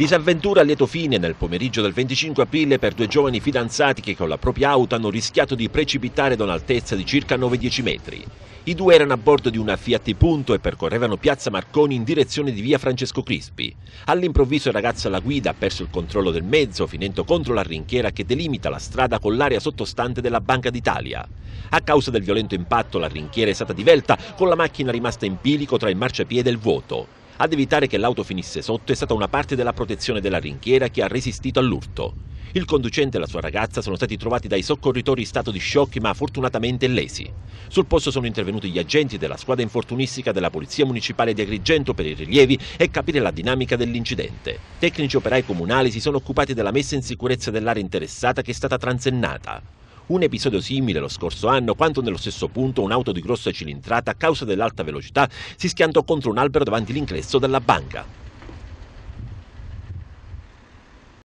Disavventura a lieto fine nel pomeriggio del 25 aprile per due giovani fidanzati che con la propria auto hanno rischiato di precipitare da un'altezza di circa 9-10 metri. I due erano a bordo di una Fiat Punto e percorrevano piazza Marconi in direzione di via Francesco Crispi. All'improvviso il ragazzo alla guida ha perso il controllo del mezzo, finendo contro la rinchiera che delimita la strada con l'area sottostante della Banca d'Italia. A causa del violento impatto la rinchiera è stata divelta, con la macchina rimasta in bilico tra il marciapiede e il vuoto. Ad evitare che l'auto finisse sotto è stata una parte della protezione della rinchiera che ha resistito all'urto. Il conducente e la sua ragazza sono stati trovati dai soccorritori in stato di shock ma fortunatamente illesi. Sul posto sono intervenuti gli agenti della squadra infortunistica della Polizia Municipale di Agrigento per i rilievi e capire la dinamica dell'incidente. Tecnici operai comunali si sono occupati della messa in sicurezza dell'area interessata che è stata transennata. Un episodio simile lo scorso anno, quando nello stesso punto un'auto di grossa cilindrata, a causa dell'alta velocità, si schiantò contro un albero davanti all'ingresso della banca.